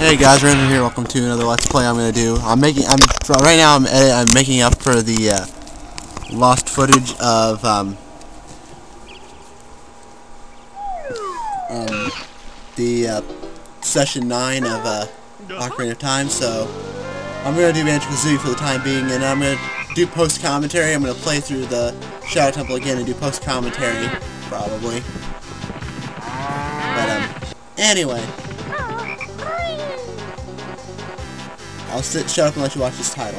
Hey guys, Random here. Welcome to another Let's Play I'm gonna do. I'm making. I'm right now. I'm edit, I'm making up for the uh, lost footage of um, um the uh, session nine of uh, Ocarina of Time. So I'm gonna do Banjo Kazooie for the time being, and I'm gonna do post commentary. I'm gonna play through the Shadow Temple again and do post commentary probably. But um, anyway. I'll sit shut up and let you watch this title.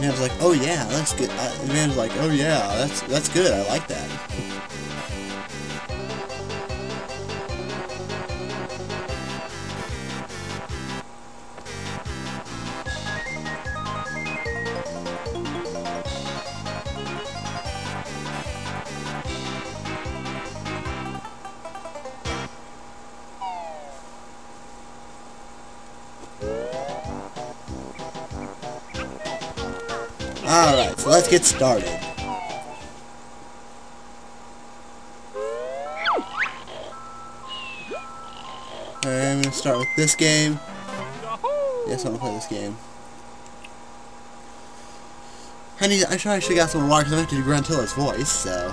Man was like, oh yeah, that's good. Man was like, oh yeah, that's that's good. I like that. Alright, so let's get started. I'm gonna start with this game. Yes, I'm gonna play this game. I need. I probably should have got some water because I have to do Gruntilla's voice. So.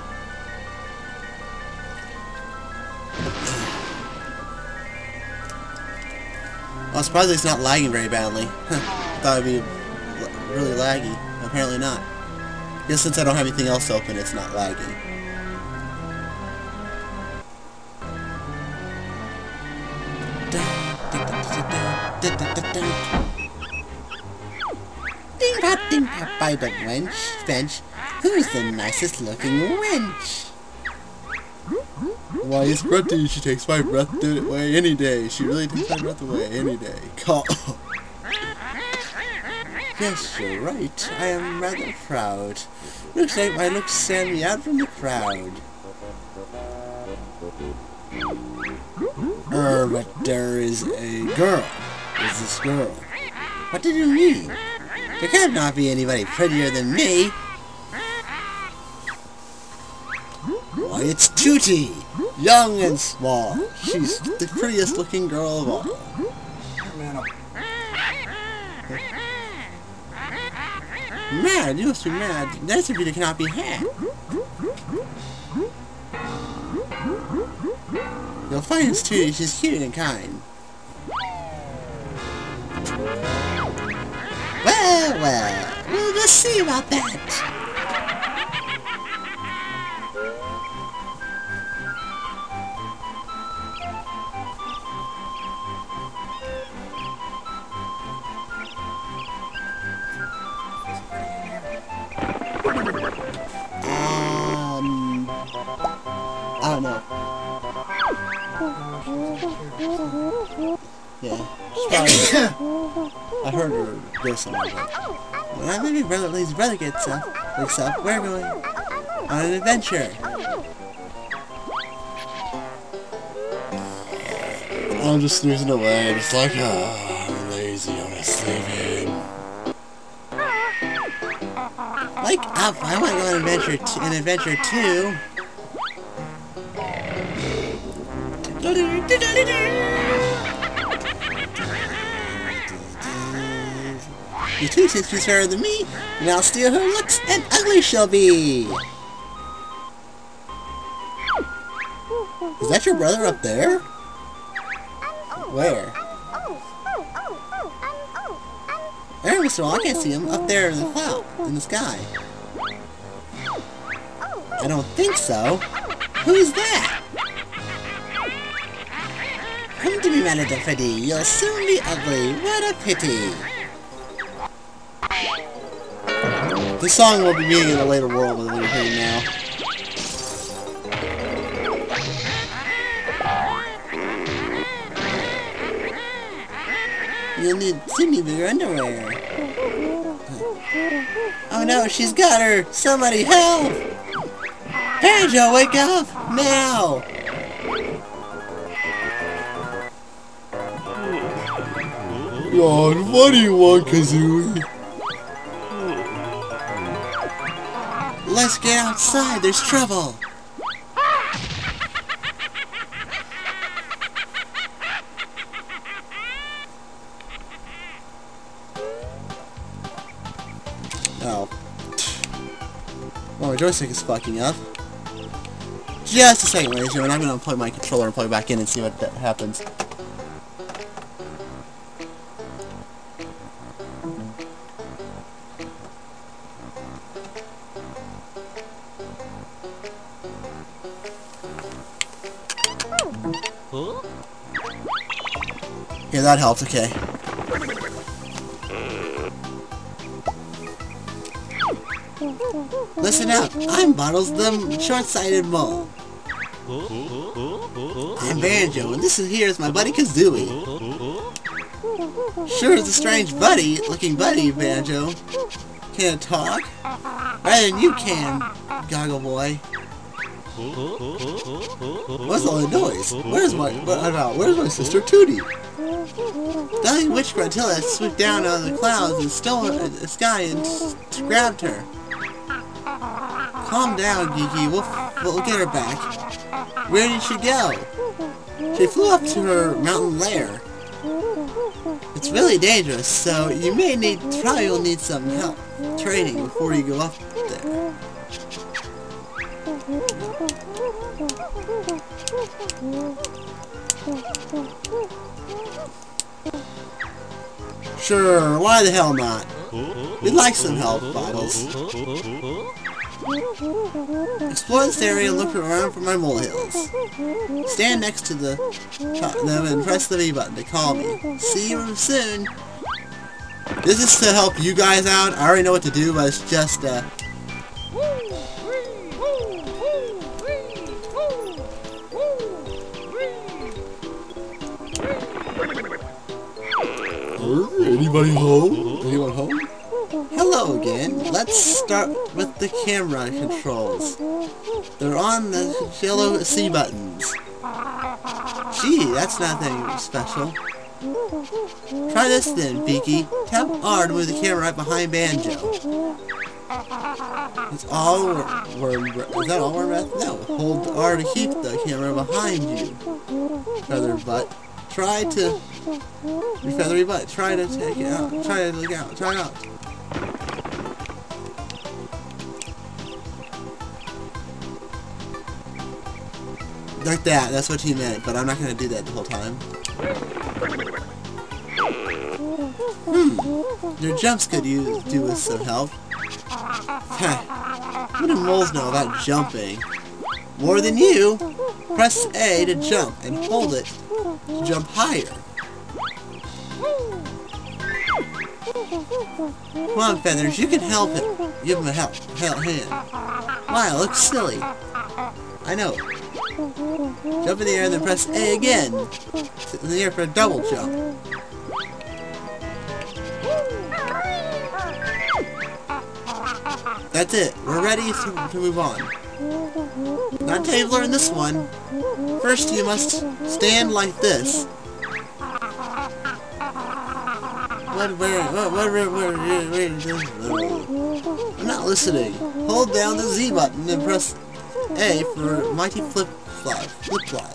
Well, I'm surprised it's not lagging very badly. Thought it'd be really laggy. Apparently not. Guess since I don't have anything else open, it's not lagging. Ding dot ding dot by the wench bench. Who's the nicest looking wench? Why is Grunty? She takes my breath away any day. She really takes my breath away any day. Call. Yes, you're right. I am rather proud. Looks like my looks stand me out from the crowd. Er, but there is a girl. Is this girl? What did you mean? There can't not be anybody prettier than me. Why, it's Tooty! Young and small. She's the prettiest looking girl of all. Mad, you must be mad. That's a beauty cannot be had. You'll find too, she's cute and kind. Well, well, we'll just see about that. I heard her do something. When I maybe brother Lee's brother gets uh, up, wakes up, we're going on an adventure. I'm just snoozing away. I'm just like, oh, I'm lazy. I'm gonna. Wake up! I want to go on an adventure, t an adventure too. You two think she's fairer than me, and I'll steal her looks, and ugly she'll be. Is that your brother up there? Where? There, Mr. Wall, I can't see him. Up there in the cloud, in the sky. I don't think so. Who's that? Come to me, little pretty. You'll soon be ugly. What a pity. This song will be meaning in a later world than we're hearing now. You'll need to need bigger underwear. Oh no, she's got her! Somebody help! Banjo, wake up! Now! God, what do you want, Kazooie? Let's get outside, there's trouble! Oh. My joystick is fucking up. Just a second, ladies and. I'm gonna unplug my controller and plug it back in and see what happens. Yeah, that helped, okay. Listen up, I'm Bottles the short-sighted mole. I'm Banjo, and this is here is my buddy Kazooie. Sure is a strange buddy, looking buddy, Banjo. Can't talk? Better than you can, Goggle Boy. What's all the noise? Where's my about uh, where's my sister Tooty? Dying witch Gruntilda swooped down out of the clouds and stole her, uh, the sky and grabbed her. Calm down, Geeky. We'll, we'll get her back. Where did she go? She flew up to her mountain lair. It's really dangerous, so you may need, probably will need some help training before you go up there. Sure, why the hell not? We'd like some help, Bottles. Explore this area and look around for my molehills. Stand next to the them and press the V button to call me. See you soon! This is to help you guys out. I already know what to do, but it's just, uh... Anybody home? Anyone home? Hello again. Let's start with the camera controls. They're on the yellow C buttons. Gee, that's nothing special. Try this then, Beaky. Tap R to move the camera right behind Banjo. It's all worm Is that all worm breath? No. Hold R to keep the camera behind you. Feather butt. Try to... Your feathery butt. Try to take it out. Try to look out. Try out. Like that, that's what he meant, but I'm not gonna do that the whole time. Hmm, your jumps could use, do with some help. what do moles know about jumping? More than you! Press A to jump, and hold it jump higher. Come on, Feathers, you can help him. Give him a help, help hand. Wow, looks silly. I know. Jump in the air, and then press A again. Sit in the air for a double jump. That's it. We're ready to, to move on. Not until you've learned this one. First, you must stand like this. I'm not listening. Hold down the Z button and press A for mighty flip fly, flip fly.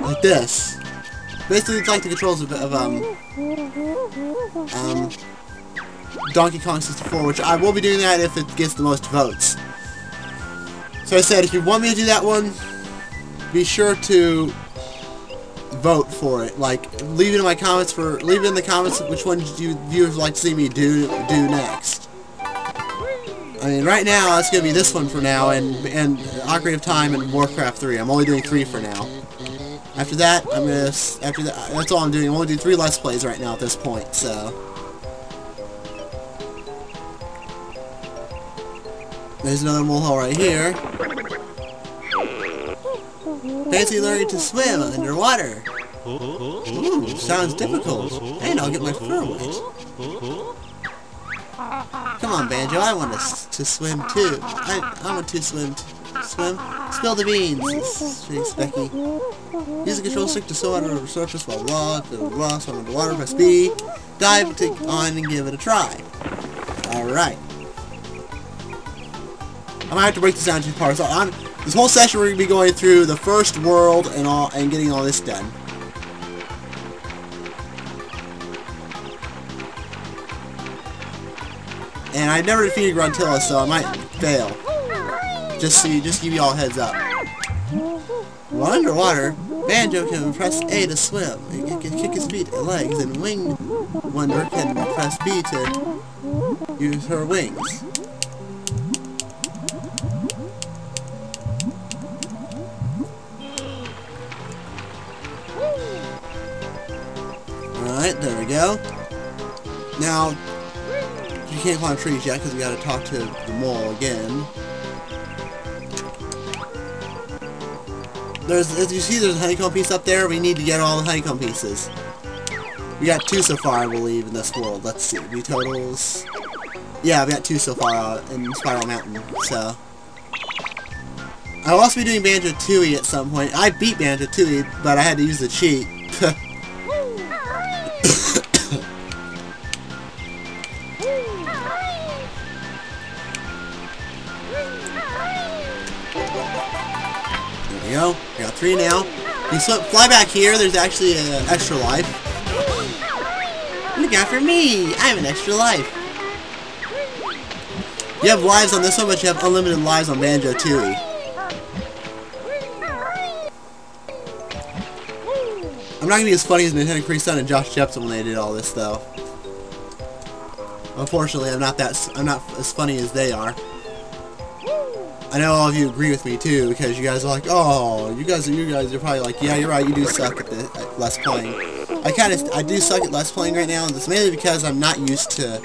Like this. Basically, it's like the controls of, of um, um, Donkey Kong 64, which I will be doing that if it gets the most votes. So I said, if you want me to do that one, be sure to vote for it. Like, leave it in my comments for, leave it in the comments which one you viewers would like to see me do do next. I mean, right now, it's going to be this one for now, and, and Ocarina of Time and Warcraft 3. I'm only doing 3 for now. After that, I'm to, after that, that's all I'm doing. I'm only doing 3 Let's Plays right now at this point, so. There's another molehole right here. Fancy learning to swim underwater. Ooh, sounds difficult. And I'll get my fur wet. Come on, Banjo, I want to, to swim too. I, I want to swim swim. Spill the beans, shakes Becky. Use the control stick to swim under the surface while raw, blah, blah, swim underwater, press B. Dive to on and give it a try. Alright. I might have to break this down into parts. I'm, this whole session we're to be going through the first world and all and getting all this done. And I've never defeated Gruntilla, so I might fail. Just so just give you all heads up. While underwater, Banjo can press A to swim, and can kick his feet and legs, and Wing Wonder can press B to use her wings. Alright, there we go. Now, you can't climb trees yet because we gotta talk to the mole again. There's, as you see, there's a honeycomb piece up there. We need to get all the honeycomb pieces. We got two so far, I believe, in this world. Let's see, we totals. Yeah, we got two so far in Spiral Mountain, so. I'll also be doing Banjo-Tooie at some point. I beat Banjo-Tooie, but I had to use the cheat. There we go. We got three now. You fly back here, there's actually an extra life. Look out for me! I have an extra life. You have lives on this one, but you have unlimited lives on Banjo-Tooie. I'm not gonna be as funny as NintendoCapriSun and Josh Jepson when they did all this, though. Unfortunately, I'm not that. I'm not as funny as they are. I know all of you agree with me too, because you guys are like, oh, you guys, you guys are probably like, yeah, you're right, you do suck at, the, at Let's Playing. I kind of, I do suck at Let's Playing right now, and it's mainly because I'm not used to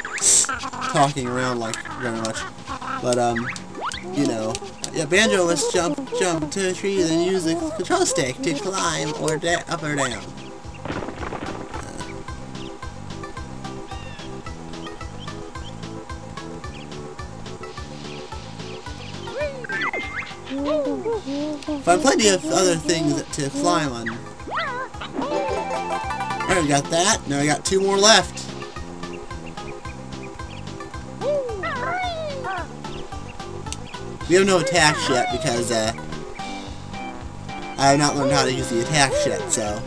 talking around like very much. But um, you know, yeah, Banjo, let's jump, jump to a tree, then use the control stick to climb or up or down. Find plenty of other things to climb on. Alright, we got that. Now I got two more left. We have no attacks yet because uh, I have not learned how to use the attacks yet, so.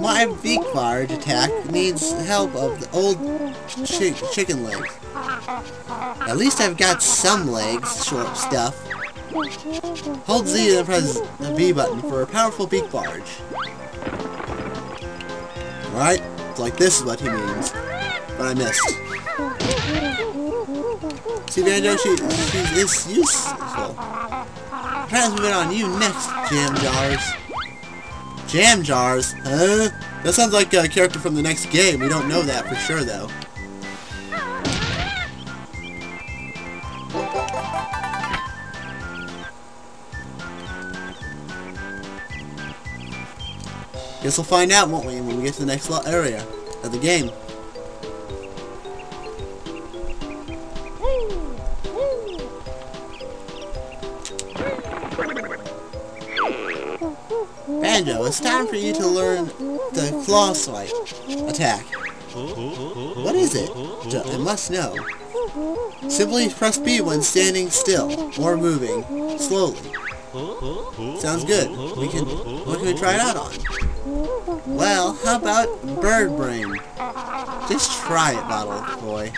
My beak barge attack needs help of the old chi chicken legs. At least I've got some legs, short stuff. Hold Z and press the B button for a powerful beak barge. Alright, like this is what he means. But I missed. See, Banjo, she, she is useful. Transmit on you next, Jamjars. Jam jars? Huh? That sounds like a character from the next game. We don't know that for sure, though. Guess we'll find out, won't we, when we get to the next area of the game. Banjo, it's time for you to learn the claw swipe attack. What is it? I must know. Simply press B when standing still or moving slowly. Sounds good. We can what can we try it out on? Well, how about bird brain? Just try it, Bottle Boy.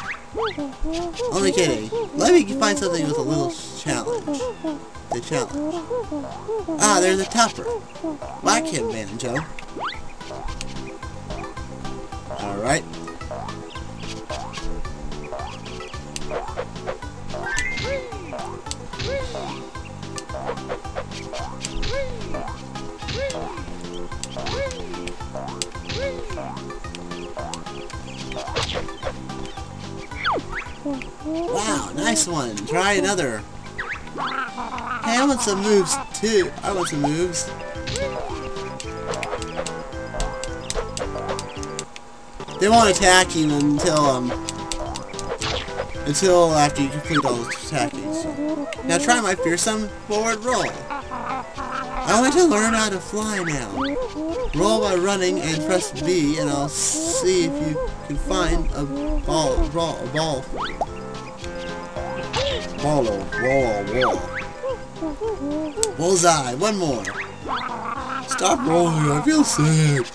Only kidding. Let me find something with a little challenge the challenge. Ah, there's a topper. Like him, Banjo. Alright. Wow, nice one. Try another. Hey, I want some moves too. I want some moves. They won't attack you until um until after you complete all the attacking. So. Now try my fearsome forward roll. I want to learn how to fly now. Roll by running and press B, and I'll see if you can find a ball, ball, a ball. Follow, roll, roll. Bullseye. One more. Stop rolling. I feel sick.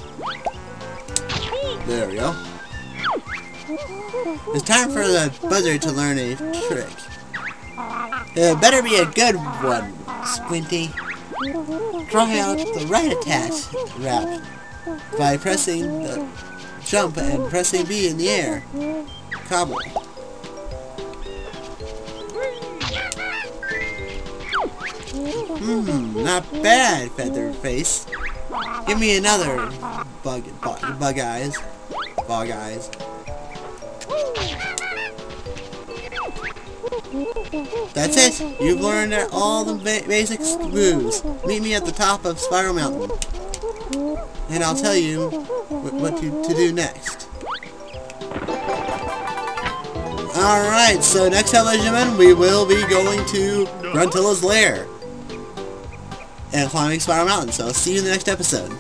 There we go. It's time for the buzzer to learn a trick. It better be a good one, Squinty. Try out the right attack wrap by pressing the jump and pressing B in the air. Cobble. Hmm, not bad, Featherface. Give me another bug, bug, bug eyes. Bug eyes. That's it. You've learned all the ba basic moves. Meet me at the top of Spiral Mountain. And I'll tell you what to, to do next. Alright, so next gentlemen, we will be going to Gruntilla's lair. And climbing Spiral Mountain, so I'll see you in the next episode.